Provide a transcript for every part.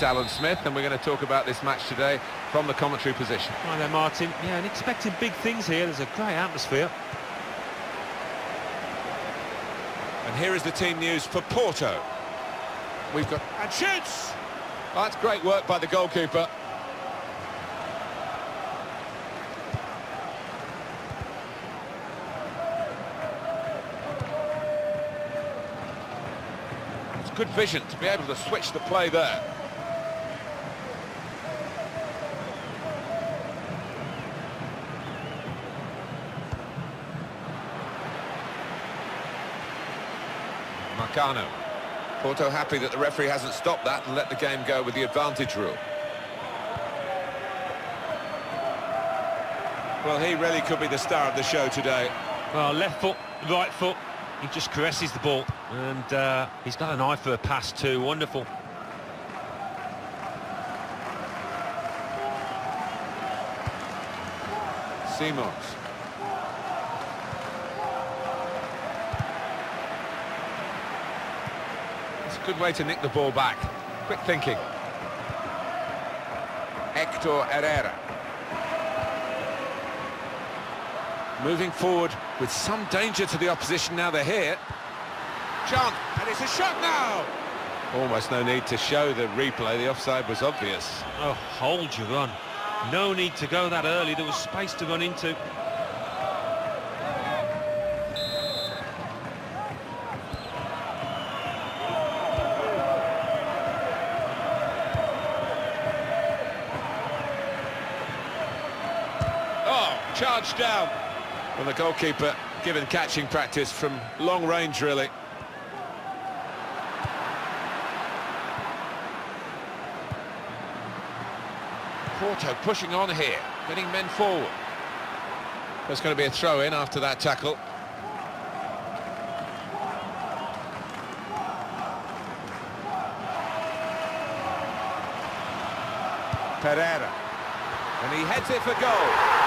It's Alan Smith, and we're going to talk about this match today from the commentary position. Hi there, Martin. Yeah, and expecting big things here. There's a great atmosphere. And here is the team news for Porto. We've got... And shoots! Oh, that's great work by the goalkeeper. It's good vision to be able to switch the play there. Marcano. Porto happy that the referee hasn't stopped that and let the game go with the advantage rule. Well, he really could be the star of the show today. Well, left foot, right foot. He just caresses the ball. And uh, he's got an eye for a pass too. Wonderful. Simons. It's a good way to nick the ball back. Quick thinking. Hector Herrera. Moving forward with some danger to the opposition now they're here. Chant, and it's a shot now! Almost no need to show the replay, the offside was obvious. Oh, hold your run. No need to go that early. There was space to run into. Down. Well, the goalkeeper given catching practice from long range, really. Porto pushing on here, getting men forward. There's going to be a throw-in after that tackle. Pereira. And he heads it for goal.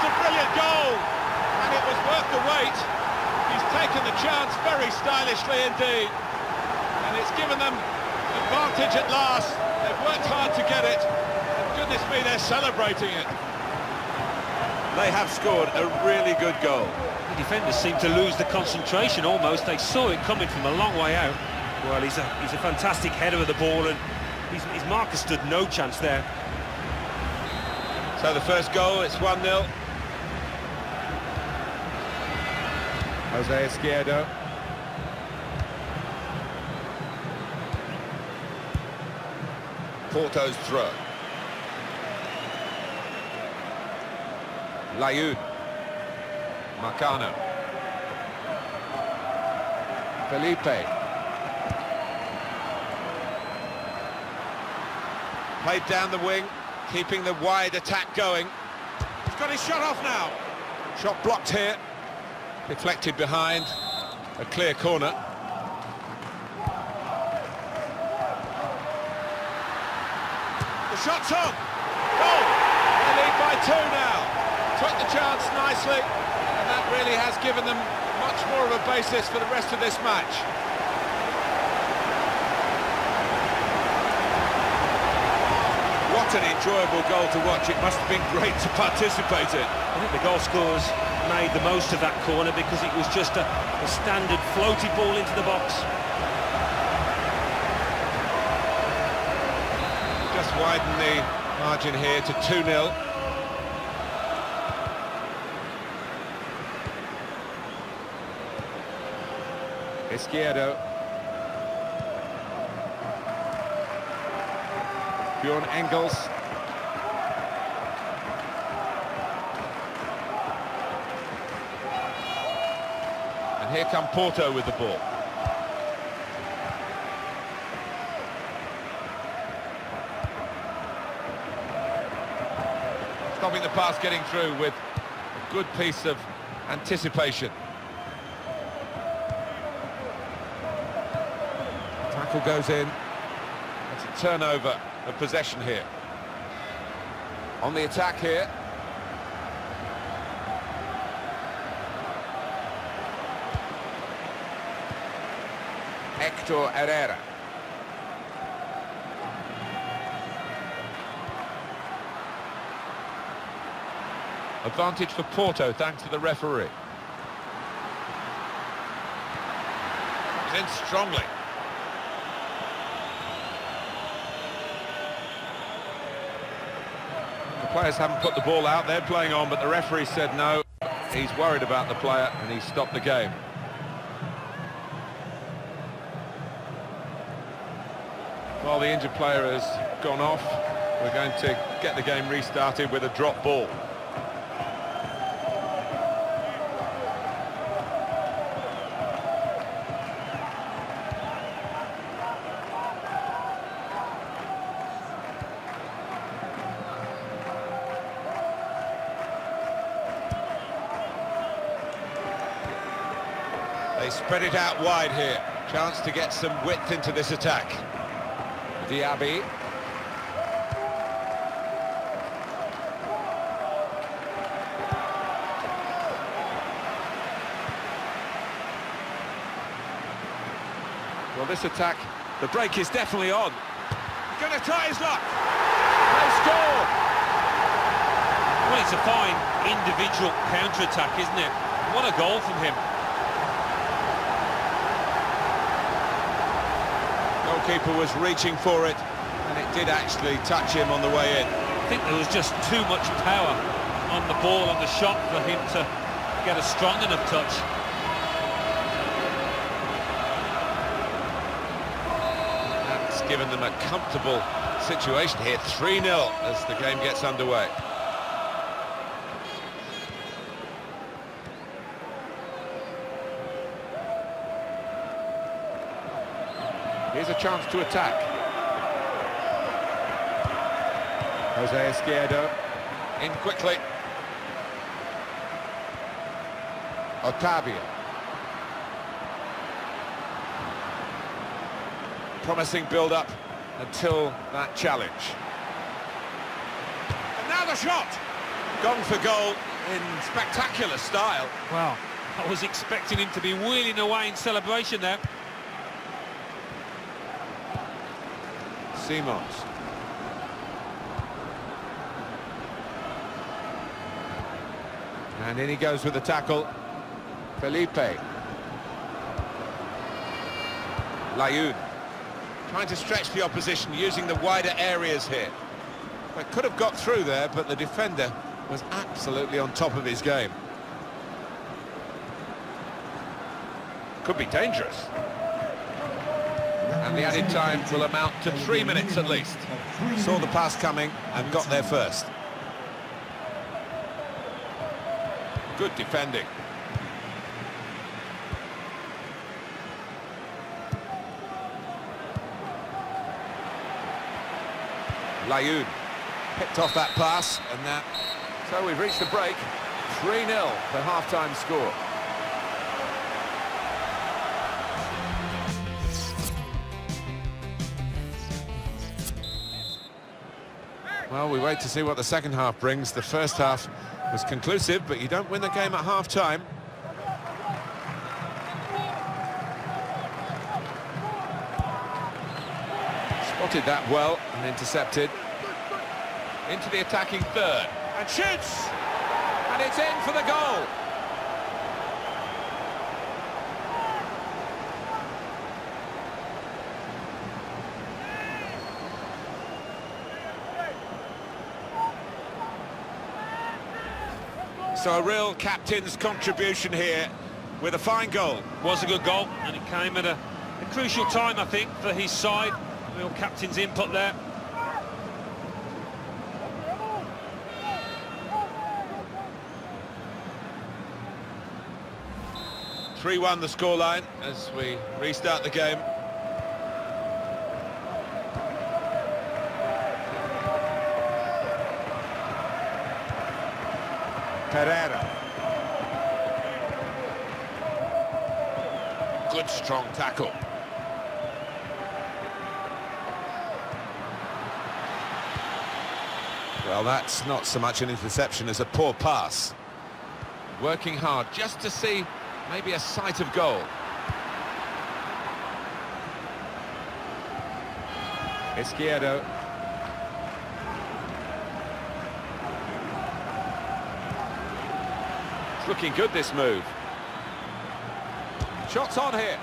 It's a brilliant goal! And it was worth the wait. He's taken the chance very stylishly indeed. And it's given them advantage at last. They've worked hard to get it. And goodness me, they're celebrating it. They have scored a really good goal. The defenders seem to lose the concentration almost. They saw it coming from a long way out. Well, he's a he's a fantastic header of the ball, and his, his marker stood no chance there. So the first goal, it's 1-0. Jose Izquierdo. Porto's throw. Layun. Marcano. Felipe. Played down the wing, keeping the wide attack going. He's got his shot off now. Shot blocked here. Deflected behind. A clear corner. The shot's on. They lead by two now. Took the chance nicely, and that really has given them much more of a basis for the rest of this match. What an enjoyable goal to watch. It must have been great to participate in. I think the goal scorers made the most of that corner because it was just a, a standard floaty ball into the box. Just widen the margin here to 2-0. Izquierdo. Bjorn Engels. And here come Porto with the ball. Stopping the pass getting through with a good piece of anticipation. Tackle goes in. It's a turnover of possession here. On the attack here. Hector Herrera. Advantage for Porto, thanks to the referee. He's in strongly. Players haven't put the ball out, they're playing on, but the referee said no. He's worried about the player and he stopped the game. While the injured player has gone off, we're going to get the game restarted with a drop ball. They spread it out wide here. Chance to get some width into this attack. Diaby. Well, this attack, the break is definitely on. Going to try his luck. They score. Well, it's a fine individual counter-attack, isn't it? What a goal from him. Goalkeeper was reaching for it, and it did actually touch him on the way in. I think there was just too much power on the ball, on the shot, for him to get a strong enough touch. That's given them a comfortable situation here. 3-0 as the game gets underway. Here's a chance to attack. Jose Izquierdo in quickly. Otavio. Promising build-up until that challenge. And now the shot! Gone for goal in spectacular style. Well, I was expecting him to be wheeling away in celebration there. Simons. And in he goes with the tackle. Felipe. Layun. Trying to stretch the opposition, using the wider areas here. They could have got through there, but the defender was absolutely on top of his game. Could be dangerous. And the added time will amount to three minutes at least. Saw the pass coming and got there first. Good defending. Layun picked off that pass and that. So we've reached the break. 3-0 the half-time score. Well, we wait to see what the second half brings. The first half was conclusive, but you don't win the game at half-time. Spotted that well and intercepted. Into the attacking third. And shoots! And it's in for the goal. So a real captain's contribution here with a fine goal. Was a good goal, and it came at a, a crucial time, I think, for his side. Real captain's input there. Three-one the scoreline as we restart the game. Pereira. Good strong tackle. Well, that's not so much an interception as a poor pass. Working hard just to see maybe a sight of goal. Izquierdo. It's looking good, this move. Shots on here.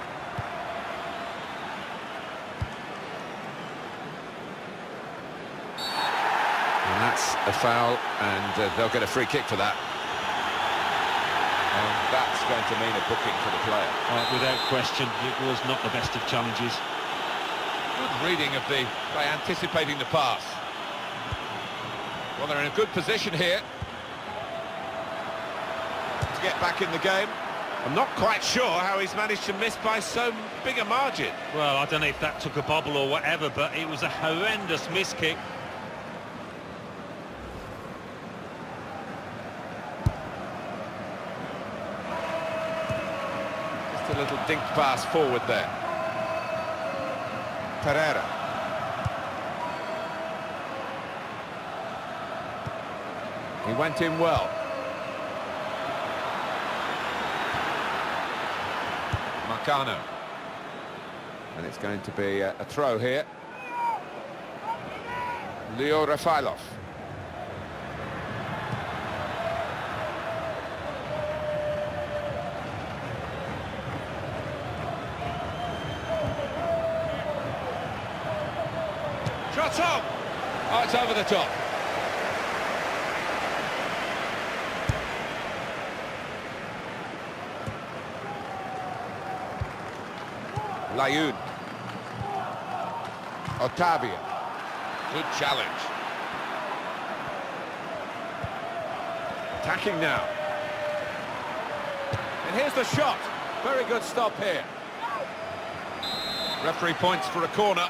And that's a foul, and uh, they'll get a free kick for that. And that's going to mean a booking for the player. Uh, without question, it was not the best of challenges. Good reading of the by anticipating the pass. Well, they're in a good position here to get back in the game. I'm not quite sure how he's managed to miss by so big a margin. Well, I don't know if that took a bobble or whatever, but it was a horrendous miss kick. Just a little dink pass forward there. Pereira. He went in well. Marcano. And it's going to be a, a throw here. Lior Refaelov. Shot up! Oh, it's over the top. Layun. Otavio. Good challenge. Attacking now. And here's the shot. Very good stop here. Referee points for a corner.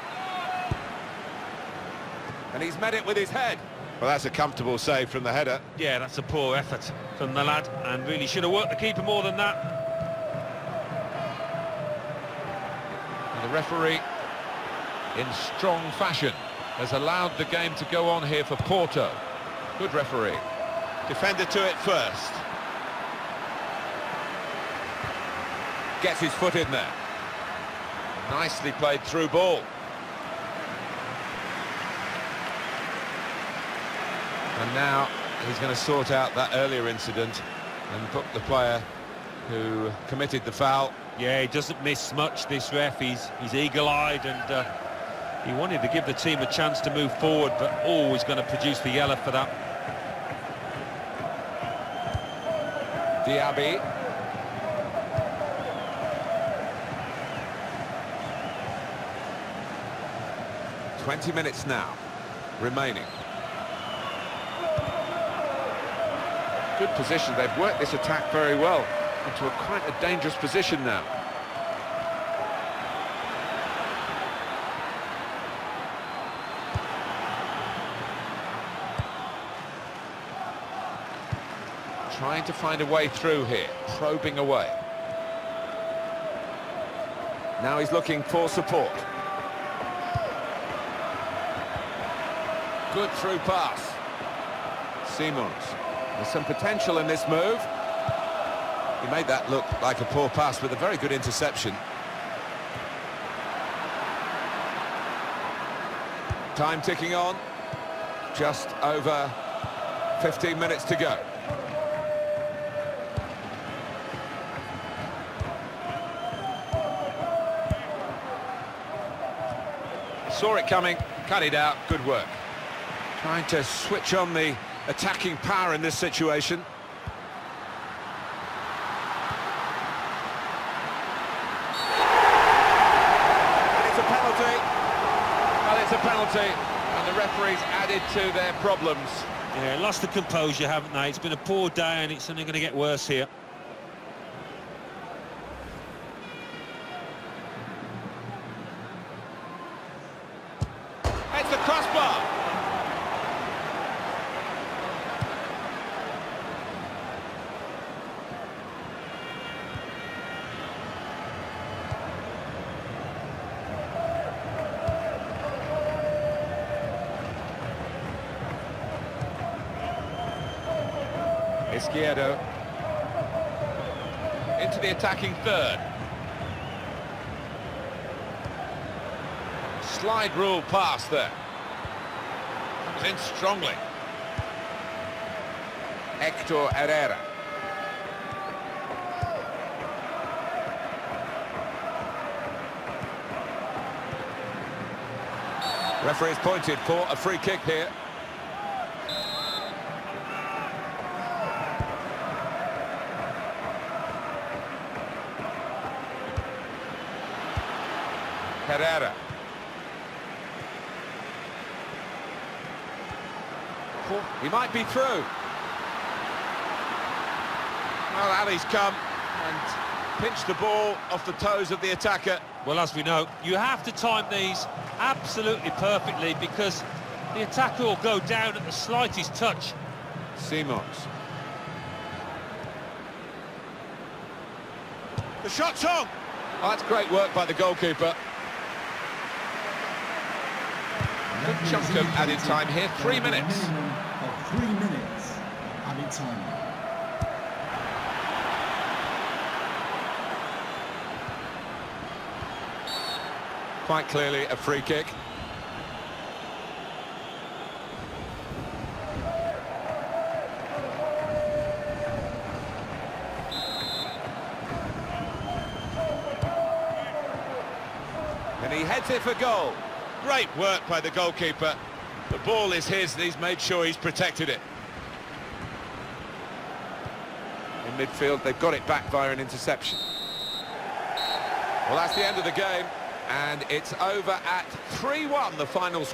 And he's met it with his head. Well, that's a comfortable save from the header. Yeah, that's a poor effort from the lad, and really should have worked the keeper more than that. The referee, in strong fashion, has allowed the game to go on here for Porto. Good referee. Defender to it first. Gets his foot in there. Nicely played through ball. And now he's going to sort out that earlier incident and book the player who committed the foul. Yeah, he doesn't miss much, this ref. He's, he's eagle-eyed and uh, he wanted to give the team a chance to move forward, but always going to produce the yellow for that. Diaby. Twenty minutes now remaining. Good position. They've worked this attack very well into a quite a dangerous position now. Trying to find a way through here, probing away. Now he's looking for support. Good through pass. Simons. There's some potential in this move. He made that look like a poor pass, but a very good interception. Time ticking on. Just over 15 minutes to go. Saw it coming, cut it out, good work. Trying to switch on the attacking power in this situation. And it's a penalty. Well, it's a penalty, and the referees added to their problems. Yeah, lost the composure, haven't they? It's been a poor day and it's only going to get worse here. Izquierdo. Into the attacking third. Slide rule pass there. It in strongly. Hector Herrera. Referee's pointed for a free kick here. Herrera. Oh, he might be through. Well, Ali's come and pinched the ball off the toes of the attacker. Well, as we know, you have to time these absolutely perfectly because the attacker will go down at the slightest touch. Simons. The shot's on. Oh, that's great work by the goalkeeper. Good chunk of added time here, three minutes. Three minutes added time. Quite clearly a free kick. And he heads it for goal. Great work by the goalkeeper. The ball is his and he's made sure he's protected it. In midfield, they've got it back via an interception. Well, that's the end of the game, and it's over at 3-1, the final